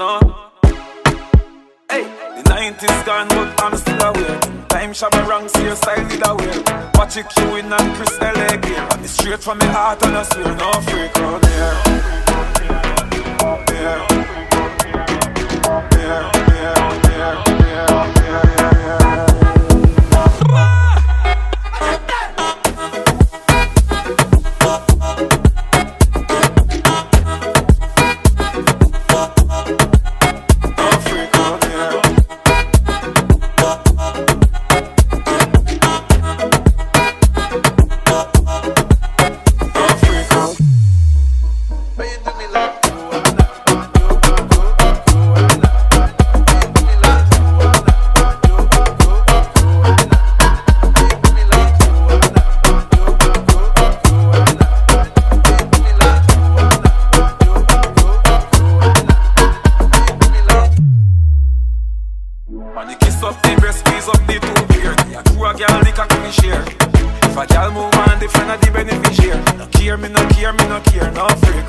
Hey, the 90s gone, but I'm still aware. Time shabba wrong, see your style did aware. Watch it queuing and crystal again. I'm straight from the heart, and I swear no freak on here. Man, you kiss up the breast, squeeze up the two beard. Yeah, crew a girl, lick a me share. If a girl move on, the friend of the beneficiary. No care, me no care, me no care, no no